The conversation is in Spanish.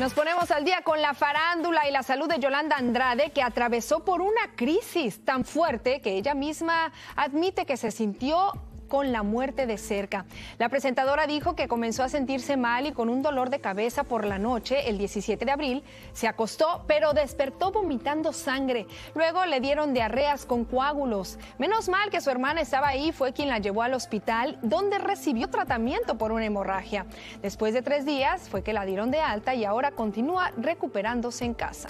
Nos ponemos al día con la farándula y la salud de Yolanda Andrade, que atravesó por una crisis tan fuerte que ella misma admite que se sintió con la muerte de cerca. La presentadora dijo que comenzó a sentirse mal y con un dolor de cabeza por la noche, el 17 de abril, se acostó, pero despertó vomitando sangre. Luego le dieron diarreas con coágulos. Menos mal que su hermana estaba ahí, fue quien la llevó al hospital, donde recibió tratamiento por una hemorragia. Después de tres días fue que la dieron de alta y ahora continúa recuperándose en casa.